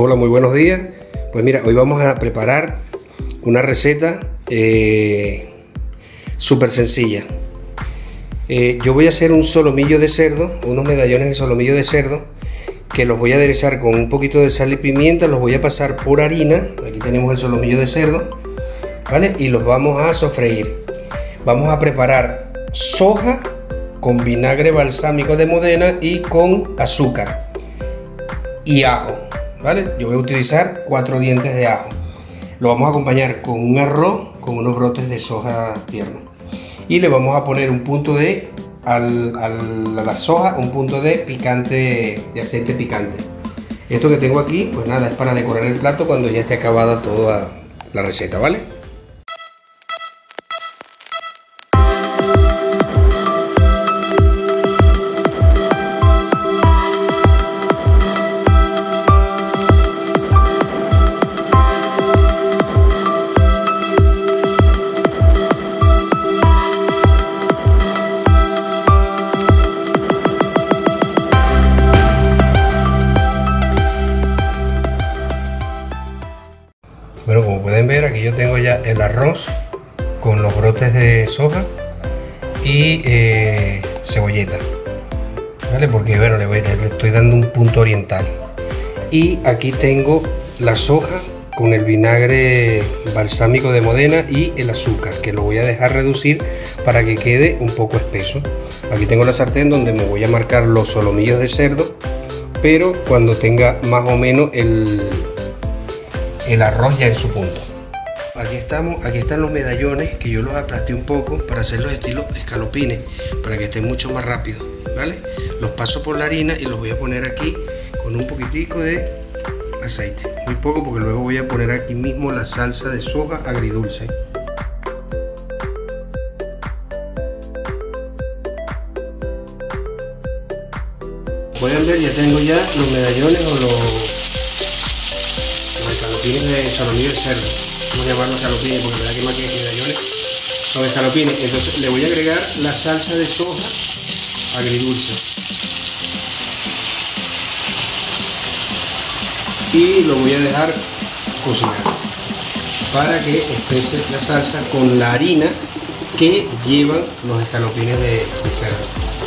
Hola, muy buenos días. Pues mira, hoy vamos a preparar una receta eh, súper sencilla. Eh, yo voy a hacer un solomillo de cerdo, unos medallones de solomillo de cerdo, que los voy a aderezar con un poquito de sal y pimienta, los voy a pasar por harina, aquí tenemos el solomillo de cerdo, ¿vale? Y los vamos a sofreír. Vamos a preparar soja con vinagre balsámico de Modena y con azúcar y ajo. ¿Vale? Yo voy a utilizar cuatro dientes de ajo. Lo vamos a acompañar con un arroz con unos brotes de soja tierno. Y le vamos a poner un punto de, al, a la soja, un punto de picante, de aceite picante. Esto que tengo aquí, pues nada, es para decorar el plato cuando ya esté acabada toda la receta, ¿vale? Bueno, como pueden ver, aquí yo tengo ya el arroz con los brotes de soja y eh, cebolleta. ¿Vale? Porque bueno, le, voy, le estoy dando un punto oriental. Y aquí tengo la soja con el vinagre balsámico de Modena y el azúcar, que lo voy a dejar reducir para que quede un poco espeso. Aquí tengo la sartén donde me voy a marcar los solomillos de cerdo, pero cuando tenga más o menos el, el arroz ya en su punto. Aquí estamos, aquí están los medallones que yo los aplasté un poco para hacer los estilos escalopines, para que estén mucho más rápido, ¿vale? Los paso por la harina y los voy a poner aquí con un poquitico de aceite, muy poco porque luego voy a poner aquí mismo la salsa de soja agridulce. Pueden ver, ya tengo ya los medallones o los escalopines de solomillo de cerdo. Vamos a llamarlos escalopines porque la verdad que más que medallones son escalopines. Entonces le voy a agregar la salsa de soja agridulce. Y lo voy a dejar cocinar para que espese la salsa con la harina que llevan los escalopines de, de cerdo.